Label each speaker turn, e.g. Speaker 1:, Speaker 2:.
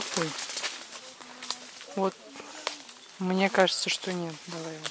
Speaker 1: Какой? Вот. Мне кажется, что нет. Давай его.